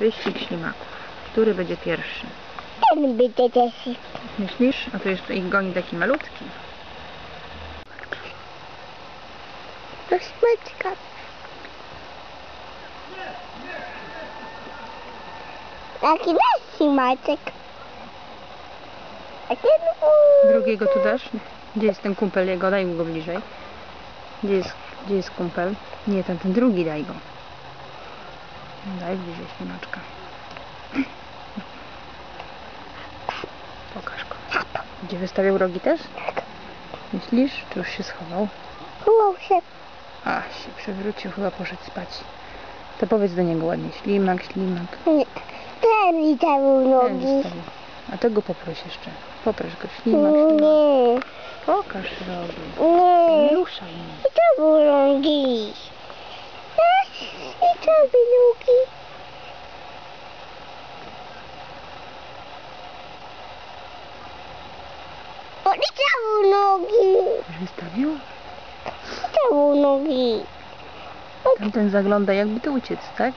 Wyścig ślimaków. Który będzie pierwszy? Ten będzie też. Myślisz? A tu jeszcze ich goni taki malutki. Do smyczka. Jaki nasi Maciek? A ten u... Drugiego tu dasz? Gdzie jest ten kumpel jego? Daj mu go bliżej. Gdzie jest, gdzie jest kumpel? Nie, ten, ten drugi daj go. Daj bliżej ślimaczka. Pokaż go. Gdzie wystawiał rogi też? Myślisz? Czy już się schował? Chował się. A, się przewrócił, chyba poszedł spać. To powiedz do niego ładnie. Ślimak, ślimak. Nie. Ten i ten u Ten nogi. A tego poproś jeszcze. Poproś go. Ślimak, ślimak. Nie. Pokaż rogi. Nie. Nie ruszaj mnie. I to był nogi. I to był nogi. To wystawił? To był nogi. Tamten zagląda jakby tu uciec, tak?